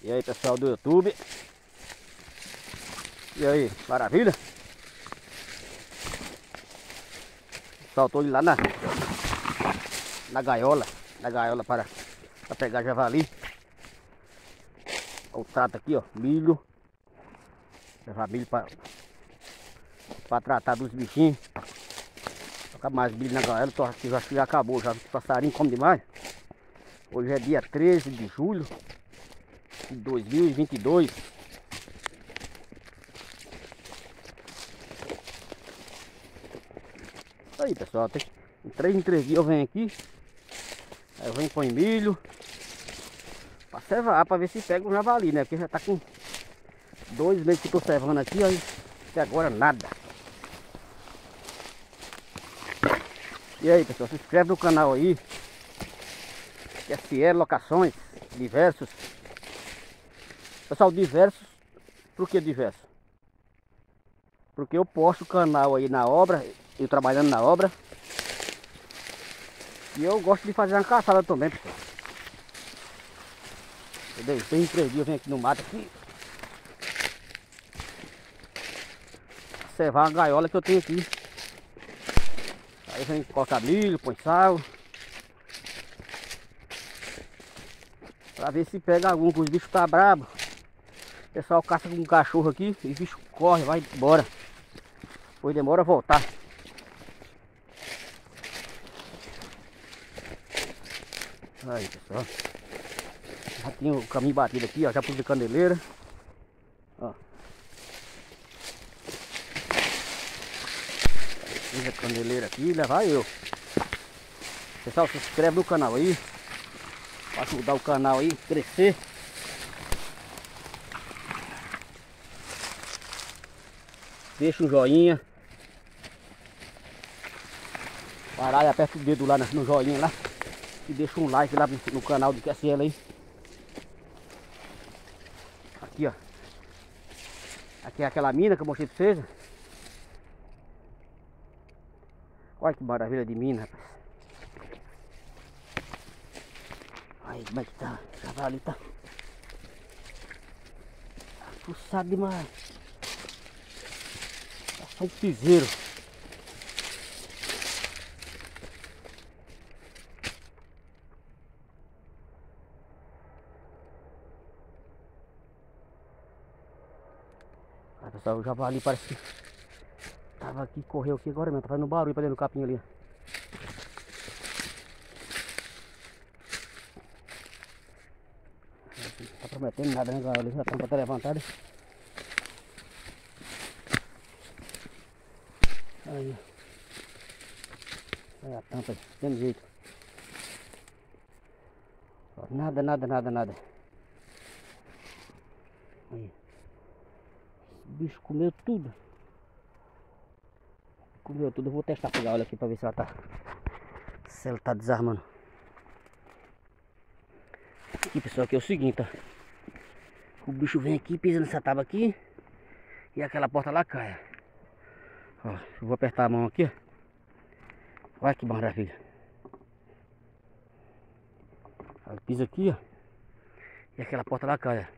E aí pessoal do YouTube? E aí, maravilha? Saltou ele lá na Na gaiola Na gaiola para, para pegar javali. O trato aqui ó, milho. Levar milho para Para tratar dos bichinhos. Colocar mais milho na gaiola, acho que já acabou já, o passarinho come demais. Hoje é dia 13 de julho de 2022. Aí pessoal, tem, em 3 em 3 dias eu venho aqui. Aí eu venho põe milho. Pra cevar, pra ver se pega o javali, né? Porque já tá com dois meses que tô cevando aqui, aí até agora nada. E aí pessoal, se inscreve no canal aí. SL Locações, diversos Pessoal, diversos. Por que diversos? Porque eu posto o canal aí na obra, eu trabalhando na obra. E eu gosto de fazer uma caçada também, pessoal. Entendeu? Tem três dias eu venho aqui no mato aqui. Observar a gaiola que eu tenho aqui. Aí vem cortar milho, põe sal. Pra ver se pega algum, que os bichos tá brabo. O pessoal caça com um cachorro aqui e o bicho corre, vai embora. Depois demora a voltar. Aí pessoal. Já tinha o caminho batido aqui, ó. Já pus de caneleira. Ó. Pus a caneleira aqui levar eu. Pessoal, se inscreve no canal aí. Pra ajudar o canal aí crescer. Deixa um joinha. Parar e aperta o dedo lá no joinha lá. E deixa um like lá no canal do QSL aí. Aqui ó. Aqui é aquela mina que eu mostrei pra vocês. Olha que maravilha de mina, rapaz. Aí como é que tá? Já ali tá. Fuçado demais um piseiro. Ah, pessoal, o javali parece que tava aqui, correu aqui agora mesmo, tá fazendo barulho pra dentro do capim ali. Tá prometendo nada, né, galera? Já estão pra estar levantado. Aí. Tampa, tem jeito. Nada, nada, nada, nada. Aí. O bicho comeu tudo. Comeu tudo. Eu vou testar pegar olha aqui pra ver se ela tá. Se ela tá desarmando. Aqui pessoal, aqui é o seguinte, ó. O bicho vem aqui, pisa nessa tábua aqui. E aquela porta lá cai. Ó, eu vou apertar a mão aqui, ó. Olha que maravilha. Pisa aqui, ó. E aquela porta lá cai.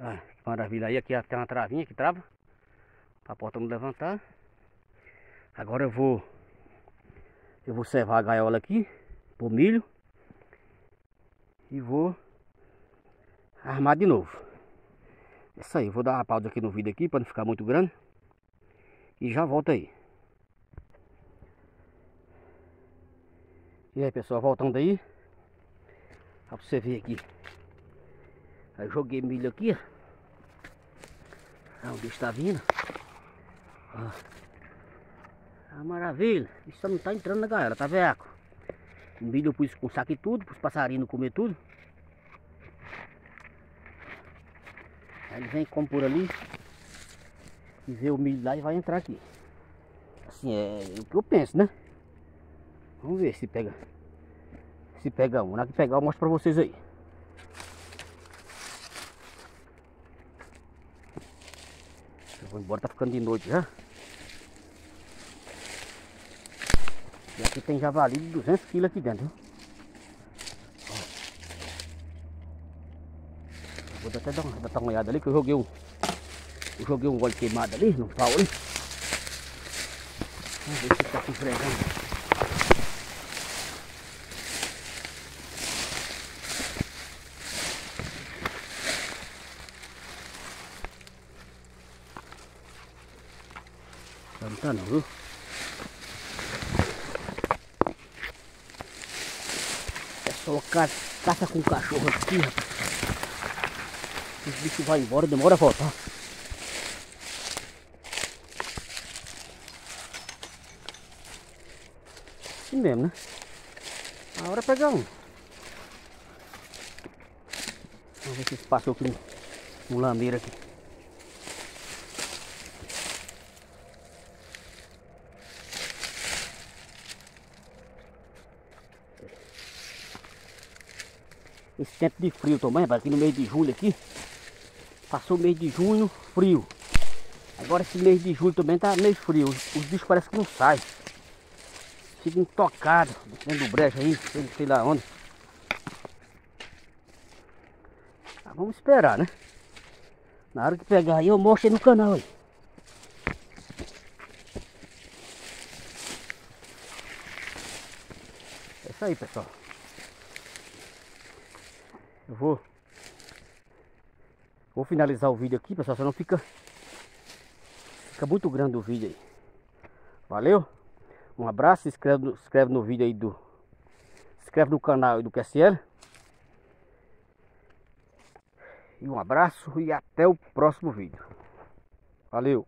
Ah, que maravilha. Aí aqui tem uma travinha que trava. Pra porta não levantar. Agora eu vou... Eu vou servar a gaiola aqui. Pro milho. E vou... Armar de novo. Isso aí, vou dar uma pausa aqui no vídeo aqui para não ficar muito grande e já volta aí. E aí pessoal, voltando aí. Pra você ver aqui. Aí joguei milho aqui, ó. Ah, o bicho tá vindo. Ó. Ah, maravilha. Isso não tá entrando na galera, tá veco? Milho eu pus com saco e tudo, pros passarinhos comer tudo. Aí ele vem come por ali e ver o milho lá e vai entrar aqui. Assim, é o que eu penso, né? Vamos ver se pega. Se pega um. Na que pegar eu mostro pra vocês aí. Eu vou embora, tá ficando de noite já. E aqui tem javali de 200 quilos aqui dentro. Vou até dar uma, dar uma olhada ali que eu joguei um. Eu joguei um óleo queimado ali no pau ali. Vamos ver se está se esfregando. Não tá não, viu? É só caça com cachorro aqui, rapaz. Os bichos vão embora, demora a voltar. Assim mesmo, né? A hora é pegar um. Vamos ver se passou aqui um, um lameiro aqui. Esse tempo de frio também, aqui no mês de julho aqui. Passou o mês de junho, frio. Agora esse mês de julho também tá meio frio. Os, bichos parecem que não saem. Ficam tocados dentro do brejo aí, sei, sei lá onde. Ah, vamos esperar, né? Na hora que pegar aí eu mostro aí no canal aí. É isso aí, pessoal. Eu vou Vou finalizar o vídeo aqui, pessoal, senão fica fica muito grande o vídeo aí. Valeu? Um abraço, inscreve, se inscreve no vídeo aí do se inscreve no canal do QSL. E um abraço e até o próximo vídeo. Valeu!